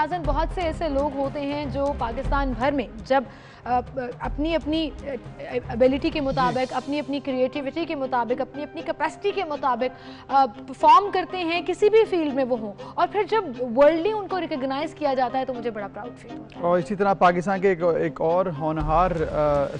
बहुत से ऐसे लोग होते हैं जो पाकिस्तान भर में जब अपनी अपनी एबिलिटी के मुताबिक अपनी अपनी क्रिएटिविटी के मुताबिक अपनी अपनी कैपेसिटी के मुताबिक परफॉर्म करते हैं किसी भी फ़ील्ड में वो हों। और फिर जब वर्ल्डली उनको रिकगनाइज किया जाता है तो मुझे बड़ा प्राउड फील होता है। और इसी तरह पाकिस्तान के एक, एक और होनहार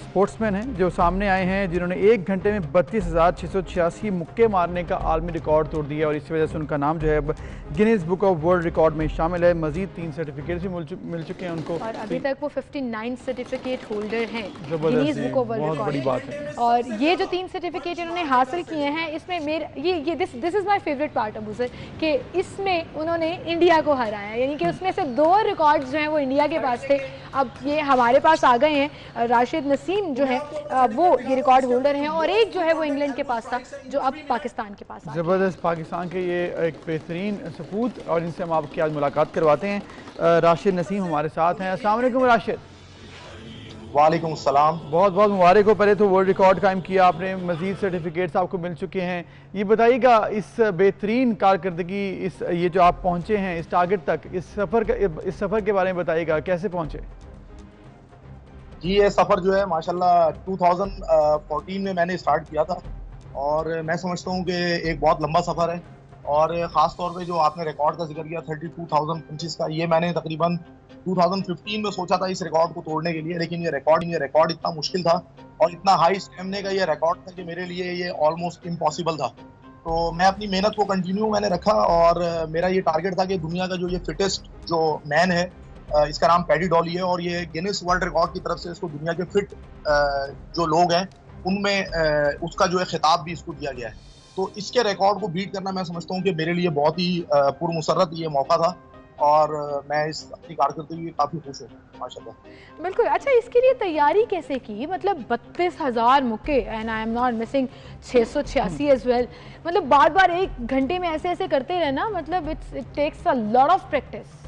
स्पोर्ट्समैन हैं जो सामने आए हैं जिन्होंने एक घंटे में बत्तीस हज़ार छः सौ छियासी मुक्के मारने का आलमी रिकॉर्ड तोड़ दिया और इसी वजह से उनका नाम जो है अब Guinness book of world record में शामिल है। मजीद तीन सर्टिफिकेट भी मिल चुके हैं उनको। और अभी तक वो fifty nine certificate certificate holder हैं। Guinness book of world record और ये जो तीन सर्टिफिकेट इन्होंने हासिल किए हैं इसमें मेरे ये ये this this is my favourite part Abu sir कि इसमें उन्होंने इंडिया को हराया। यानी कि उसमें से दो रिकॉर्ड्स जो हैं वो इंडिया के पास थे। अब ये हमारे पास आ गए हैं। राशिद नसीम जो है वो ये रिकॉर्ड होल्डर हैं और एक जो है वो इंग्लैंड के पास था जो अब पाकिस्तान के पास ज़बरदस्त पाकिस्तान के ये एक बेहतरीन सपूत और इनसे हम आपकी आज मुलाकात करवाते हैं। राशिद नसीम हमारे साथ हैं। असल राशिद। वालेकुम सलाम। बहुत बहुत मुबारक हो। पहले तो वर्ल्ड रिकॉर्ड कायम किया आपने मजीद सर्टिफिकेट्स आपको मिल चुके हैं। ये बताइएगा इस बेहतरीन कारकर्दगी इस ये जो आप पहुँचे हैं इस टारगेट तक इस सफ़र का इस सफ़र के बारे में बताइएगा कैसे पहुँचे? जी ये सफ़र जो है माशाल्लाह 2014 में मैंने स्टार्ट किया था। और मैं समझता हूँ कि एक बहुत लंबा सफ़र है। और ख़ास तौर पे जो आपने रिकॉर्ड का ज़िक्र किया थर्टी टू थाउज़ेंड पंचिस का, ये मैंने तकरीबन 2015 में सोचा था इस रिकॉर्ड को तोड़ने के लिए, लेकिन ये रिकॉर्ड ये रिकॉर्ड इतना मुश्किल था और इतना हाई स्टेमिने का ये रिकॉर्ड था कि मेरे लिए ये ऑलमोस्ट इम्पॉसिबल था। तो मैं अपनी मेहनत को कंटिन्यू मैंने रखा और मेरा ये टारगेट था कि दुनिया का जो ये फिटेस्ट जो मैन है इसका नाम पैडी डॉली है और ये गिनेस वर्ल्ड रिकॉर्ड की तरफ़ से इसको दुनिया के फिट जो लोग हैं, उनमें उसका जो है खिताब भी इसको दिया गया है। तो इसके रिकॉर्ड को बीट करना मैं समझता हूँ कि मेरे लिए बहुत ही पुरमसरत ये मौका था और मैं इस अपनी कारकर्दगी काफ़ी खुश हूँ माशाल्लाह। बिल्कुल। अच्छा इसके लिए तैयारी कैसे की? मतलब बत्तीस हज़ार मुक्के and I am not missing छः सौ छियासी एज वेल मतलब बार बार एक घंटे में ऐसे ऐसे करते रहना मतलब it's it takes a lot of practice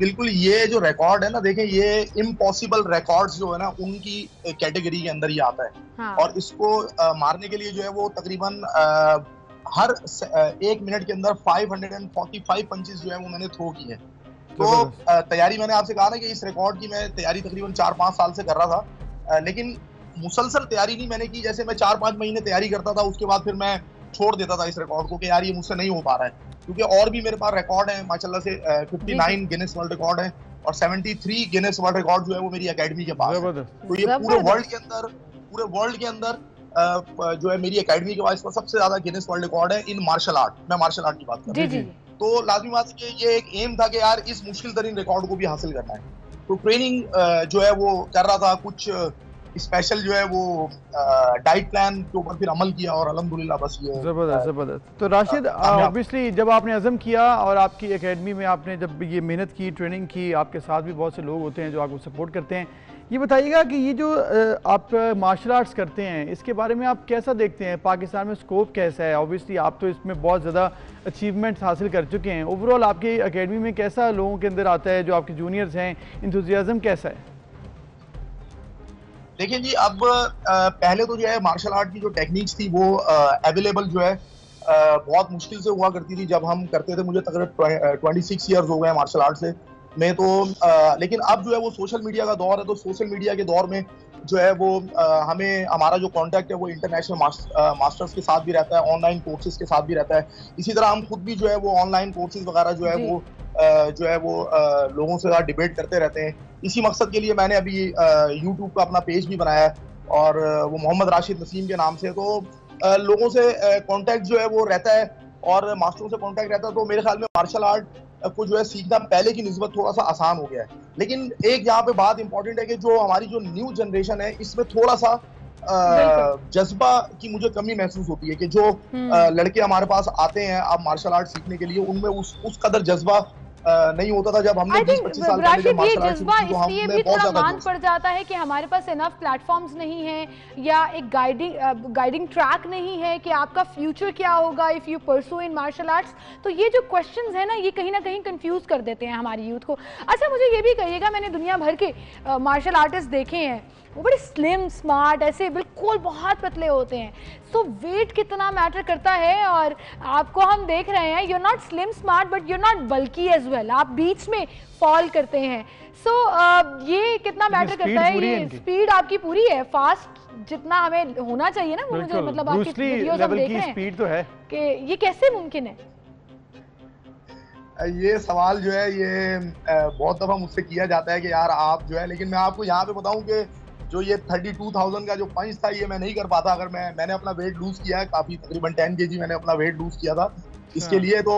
बिल्कुल ये जो रिकॉर्ड है ना देखें ये इम्पॉसिबल रिकॉर्ड्स जो है ना उनकी कैटेगरी के अंदर ही आता है। हाँ। और इसको आ, मारने के लिए जो है वो तकरीबन हर स, आ, एक मिनट के अंदर 545 पंचेस जो है वो मैंने थ्रो की है। तो तैयारी मैंने आपसे कहा ना कि इस रिकॉर्ड की मैं तैयारी तकरीबन चार पाँच साल से कर रहा था। लेकिन मुसलसल तैयारी नहीं मैंने की जैसे मैं चार पाँच महीने तैयारी करता था उसके बाद फिर मैं छोड़ देता था इस रिकॉर्ड को कि यार ये मुझसे नहीं हो पा रहा है। क्योंकि और भी मेरे पास रिकॉर्ड है माशाल्लाह से 59 गिनेस वर्ल्ड रिकॉर्ड है और 73 गिनेस वर्ल्ड रिकॉर्ड जो है वो मेरी एकेडमी के पास है। तो ये पूरे वर्ल्ड के अंदर पूरे वर्ल्ड के अंदर जो है मेरी एकेडमी के पास सबसे ज़्यादा गिनेस वर्ल्ड रिकॉर्ड है इन मार्शल आर्ट मैं मार्शल आर्ट की बात कर रहा हूँ। तो लाजमी बात कि ये एक एम था कि यार इस मुश्किल तरीन रिकॉर्ड को भी हासिल करना है। तो ट्रेनिंग जो है वो कर रहा था कुछ स्पेशल जो है वो डाइट प्लान के ऊपर फिर अमल किया और अलहमदुल्ला बस ये ज़बरदस्त ज़बरदस्त। तो राशिद ऑब्वियसली जब आपने अज़म किया और आपकी एकेडमी में आपने जब ये मेहनत की ट्रेनिंग की आपके साथ भी बहुत से लोग होते हैं जो आपको सपोर्ट करते हैं। ये बताइएगा कि ये जो आप मार्शल आर्ट्स करते हैं इसके बारे में आप कैसा देखते हैं? पाकिस्तान में स्कोप कैसा है? ऑब्वियसली आप तो इसमें बहुत ज़्यादा अचीवमेंट्स हासिल कर चुके हैं। ओवरऑल आपकी एकेडमी में कैसा लोगों के अंदर आता है जो आपके जूनियर्स हैं? इंथुजियाज़म कैसा है? देखिए जी अब पहले तो जो है मार्शल आर्ट की जो टेक्निक्स थी वो अवेलेबल जो है बहुत मुश्किल से हुआ करती थी। जब हम करते थे मुझे तकरीबन ट्वेंटी सिक्स ईयर्स हो गए मार्शल आर्ट से। में तो आ, लेकिन अब जो है वो सोशल मीडिया का दौर है तो सोशल मीडिया के दौर में जो है वो आ, हमें हमारा जो कांटेक्ट है वो इंटरनेशनल मास्टर्स के साथ भी रहता है ऑनलाइन कोर्सेज के साथ भी रहता है। इसी तरह हम खुद भी जो है वो ऑनलाइन कोर्सेज वगैरह जो है वो जो है वो लोगों से डिबेट करते रहते हैं। इसी मकसद के लिए मैंने अभी यूट्यूब का अपना पेज भी बनाया है और वो मोहम्मद राशिद नसीम के नाम से। तो लोगों से कॉन्टेक्ट जो है वो रहता है और मास्टरों से कॉन्टेक्ट रहता है। तो मेरे ख्याल में मार्शल आर्ट को जो है सीखना पहले की नस्बत थोड़ा सा आसान हो गया है। लेकिन एक यहाँ पे बात इंपॉर्टेंट है कि जो हमारी जो न्यू जनरेशन है इसमें थोड़ा सा जज्बा की मुझे कमी महसूस होती है कि जो हम्म। लड़के हमारे पास आते हैं अब मार्शल आर्ट सीखने के लिए उनमें उस उस कदर जज्बा नहीं होता था जब हमने साल पहले ये जज्बा इसलिए भी थोड़ा मान पड़ जाता है कि हमारे पास इनफ प्लेटफॉर्म्स नहीं है या एक गाइडिंग गाइडिंग ट्रैक नहीं है कि आपका फ्यूचर क्या होगा if you pursue in martial arts तो ये जो क्वेश्चन है ना ये कहीं ना कहीं कंफ्यूज कर देते हैं हमारी यूथ को। अच्छा मुझे ये भी कहिएगा मैंने दुनिया भर के मार्शल आर्टिस्ट देखे हैं। वो बड़े स्लिम स्मार्ट ऐसे बिल्कुल बहुत पतले होते हैं। सो so, वेट कितना मैटर करता है और आपको हम देख रहे हैं you not slim smart but you not bulky as well आप बीच में फॉल करते हैं। सो so, uh, ये कितना मैटर करता है ये स्पीड आपकी पूरी है। फास्ट जितना हमें होना चाहिए ना मुझे मतलब आपकी वीडियोस हम देख रहे हैं स्पीड तो है। कि ये कैसे मुमकिन है? ये सवाल जो है ये बहुत दफ़ा मुझसे किया जाता है कि यार आप जो है लेकिन मैं आपको यहाँ पे बताऊँ कि जो ये थर्टी टू थाउज़ेंड का जो पंच था ये मैं नहीं कर पाता अगर मैं मैंने अपना वेट लूज किया है काफ़ी तकरीबन टेन के मैंने अपना वेट लूज किया था। इसके हाँ। लिए तो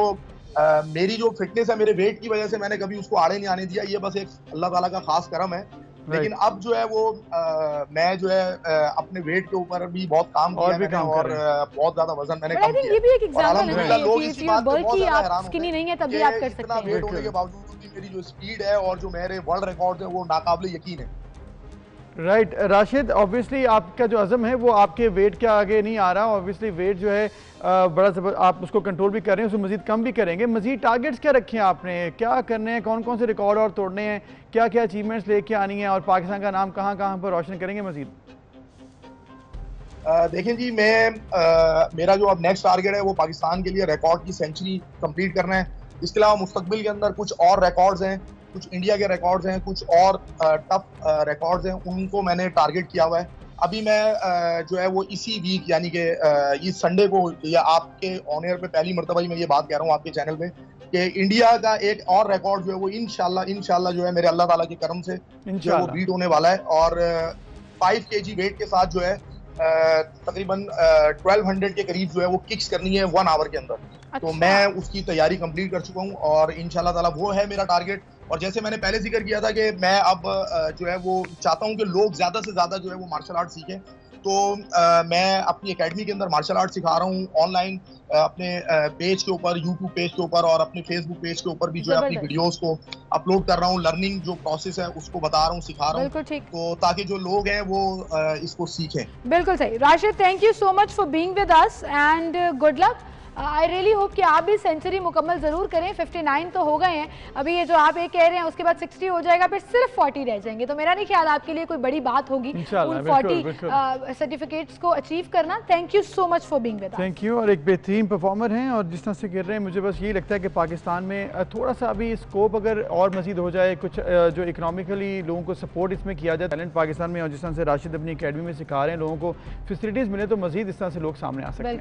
आ, मेरी जो फिटनेस है मेरे वेट की वजह से मैंने कभी उसको आड़े नहीं आने दिया। ये बस एक अल्लाह ताला का खास करम है। लेकिन अब जो है वो आ, मैं जो है आ, अपने वेट के ऊपर भी बहुत काम किया मैंने और बहुत ज़्यादा वज़न मैंने कम किया। ये भी एक एग्जांपल है लोग इस बात पे बहुत ज़्यादा हैरान स्किनी नहीं है तब भी आप कर सकते हैं। वेट होने के बावजूद भी मेरी जो स्पीड है और जो मेरे वर्ल्ड रिकॉर्ड है वो नाकाबिले यकीन है। Right right. राशिद ऑब्वियसली आपका जो अज़म है वो आपके वेट के आगे नहीं आ रहा। ऑब्वियसली वेट जो है बड़ा जबर आप उसको कंट्रोल भी कर रहे हैं उसको मजीद कम भी करेंगे। मजीद टारगेट्स क्या रखे हैं आपने? क्या करने हैं? कौन कौन से रिकॉर्ड और तोड़ने हैं? क्या क्या अचीवमेंट्स लेके आनी है? और पाकिस्तान का नाम कहाँ कहाँ पर रोशन करेंगे मजीद? देखें जी मैं आ, मेरा जो अब नेक्स्ट टारगेट है वो पाकिस्तान के लिए रिकॉर्ड की सेंचुरी कंप्लीट करना है। इसके अलावा मुस्तबिल के अंदर कुछ और रिकॉर्ड्स हैं। कुछ इंडिया के रिकॉर्ड्स हैं कुछ और टफ रिकॉर्ड्स हैं उनको मैंने टारगेट किया हुआ है। अभी मैं जो है वो इसी वीक यानी कि इस संडे को या आपके ऑन एयर पे पहली मरतबा ही मैं ये बात कह रहा हूँ आपके चैनल पे कि इंडिया का एक और रिकॉर्ड जो है वो इनशाला इनशाला जो है मेरे अल्लाह ताला के करम से जो वो बीट होने वाला है और फाइव के जी वेट के साथ जो है तकरीबन ट्वेल्व हंड्रेड के करीब जो है वो किक्स करनी है वन आवर के अंदर। अच्छा। तो मैं उसकी तैयारी कंप्लीट कर चुका हूँ और इनशाला ताला वो है मेरा टारगेट और जैसे मैंने पहले ज़िक्र किया था कि मैं अब जो है वो चाहता हूँ कि लोग ज़्यादा से ज़्यादा जो है वो मार्शल आर्ट सीखें। तो आ, मैं अपनी एकेडमी के अंदर मार्शल आर्ट सिखा रहा हूँ ऑनलाइन अपने पेज के ऊपर यूट्यूब पेज के ऊपर और अपने फेसबुक पेज के ऊपर भी जो है अपनी वीडियोस को अपलोड कर रहा हूँ। लर्निंग जो प्रोसेस है उसको बता रहा हूँ सिखा रहा हूँ। तो ताकि जो लोग हैं वो इसको सीखें। बिल्कुल सही। Rashid thank you so much for being with us and good luck I really hope कि आप भी सेंचुरी मुकम्मल ज़रूर करें। 59 तो हो गए हैं। अभी ये जो आप एक कह रहे हैं उसके बाद 60 हो जाएगा फिर सिर्फ़ 40 रह जाएँगे। तो मेरा नहीं ख्याल आपके लिए कोई बड़ी बात होगी। उन 40 सर्टिफिकेट्स को अचीव करना। Thank you so much for being with thank you और एक बेहतरीन परफॉर्मर हैं और जिस तरह से कह रहे हैं मुझे बस यही लगता है कि पाकिस्तान में थोड़ा सा अभी स्कोप अगर और मजीद हो जाए कुछ जो इकनॉमिकली लोगों को सपोर्ट इसमें किया जाए टैलेंट पाकिस्तान में और जिस तरह से राशिद अपनी अकेडमी में सिखा रहे हैं लोगों को फैसिलिटीज़ मिले तो मजीद इस तरह से लोग सामने आ सकते हैं।